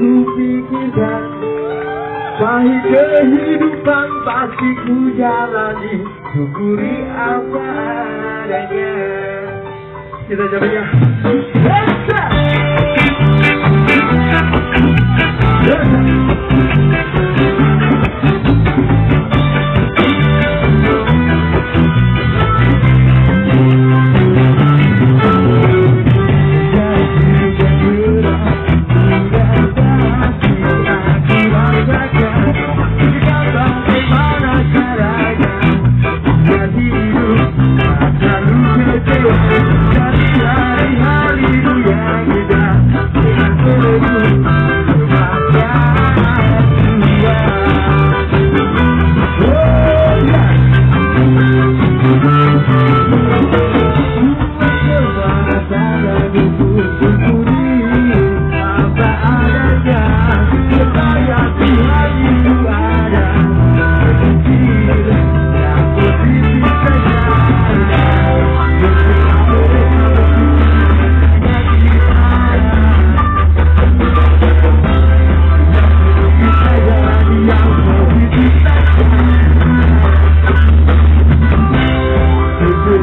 kupikirkan Pahit kehidupan pasti ku jalani. Syukuri apa adanya. Kita jawabnya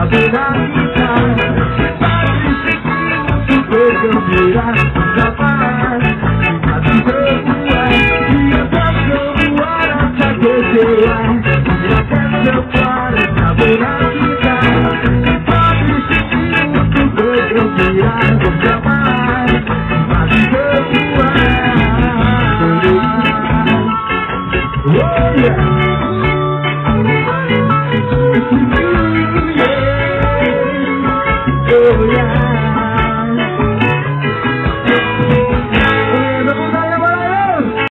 I'll be there. yeah